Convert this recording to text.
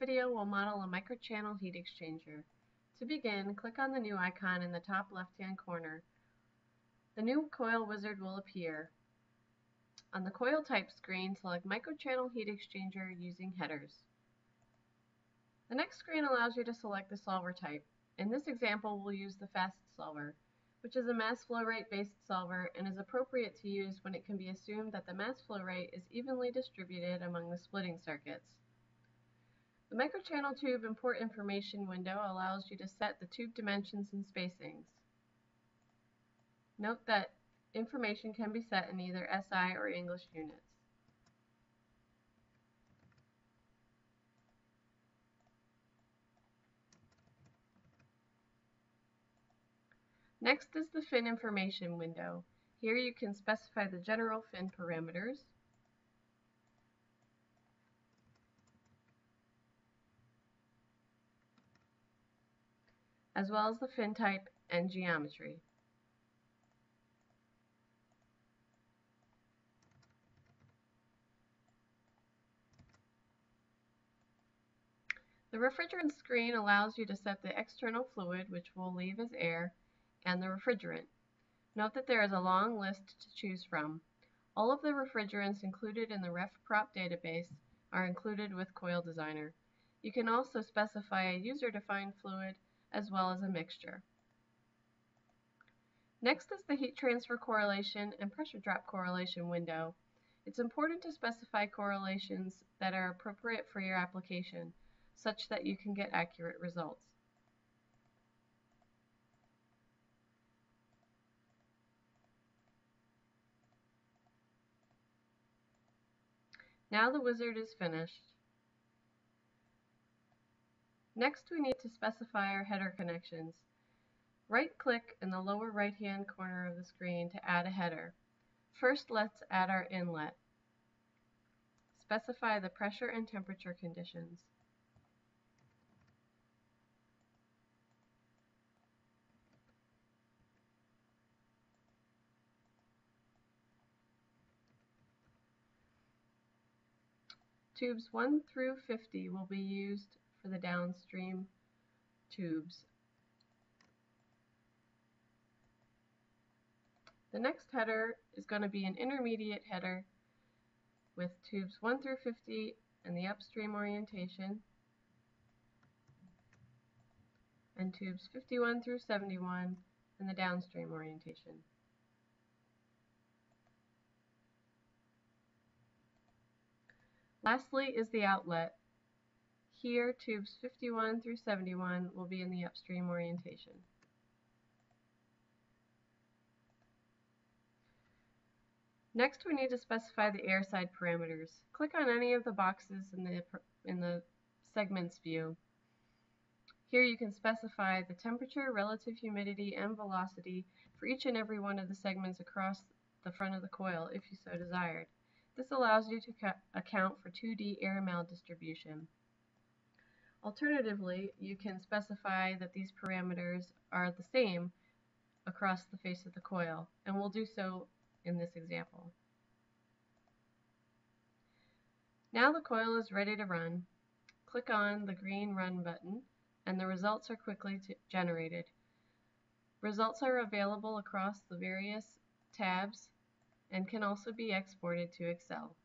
video we'll model a microchannel heat exchanger. To begin, click on the new icon in the top left-hand corner. The new coil wizard will appear. On the coil type screen, select microchannel heat exchanger using headers. The next screen allows you to select the solver type. In this example, we'll use the FAST solver, which is a mass flow rate based solver and is appropriate to use when it can be assumed that the mass flow rate is evenly distributed among the splitting circuits. The microchannel tube import information window allows you to set the tube dimensions and spacings. Note that information can be set in either SI or English units. Next is the fin information window. Here you can specify the general fin parameters, as well as the fin type and geometry. The refrigerant screen allows you to set the external fluid, which will leave as air, and the refrigerant. Note that there is a long list to choose from. All of the refrigerants included in the RefProp database are included with CoilDesigner. You can also specify a user-defined fluid as well as a mixture. Next is the heat transfer correlation and pressure drop correlation window. It's important to specify correlations that are appropriate for your application, such that you can get accurate results. Now the wizard is finished. Next we need to specify our header connections. Right-click in the lower right-hand corner of the screen to add a header. First let's add our inlet. Specify the pressure and temperature conditions. Tubes 1 through 50 will be used for the downstream tubes. The next header is going to be an intermediate header with tubes 1 through 50 and the upstream orientation and tubes 51 through 71 and the downstream orientation. Lastly is the outlet. Here, tubes 51 through 71 will be in the upstream orientation. Next, we need to specify the airside parameters. Click on any of the boxes in the, in the segments view. Here you can specify the temperature, relative humidity, and velocity for each and every one of the segments across the front of the coil if you so desired. This allows you to account for 2D air maldistribution. Alternatively, you can specify that these parameters are the same across the face of the coil, and we'll do so in this example. Now the coil is ready to run. Click on the green Run button, and the results are quickly generated. Results are available across the various tabs and can also be exported to Excel.